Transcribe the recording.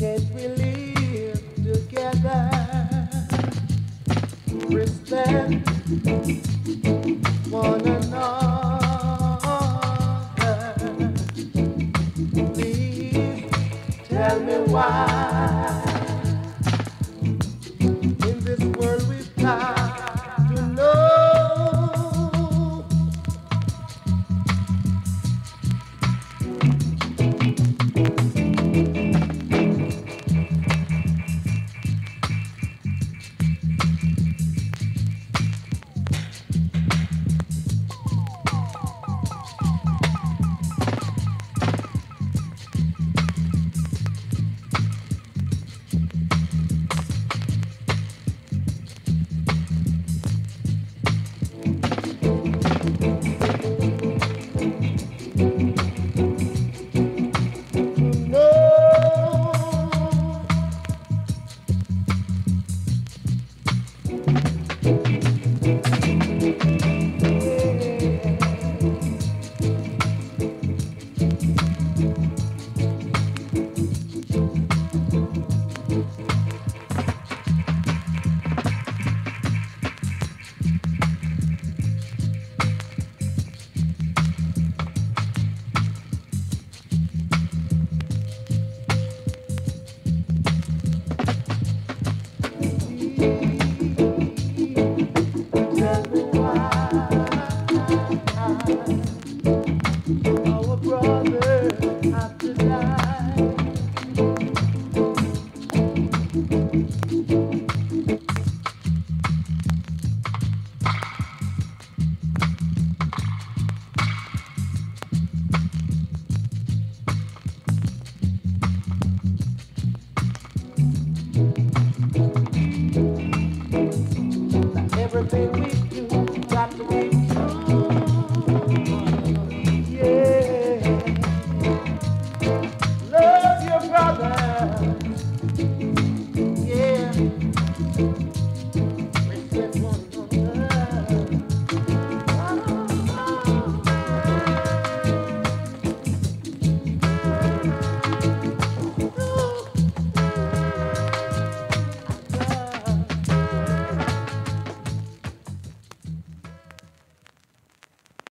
Can't we live together? Respect one another. Please tell me why. baby.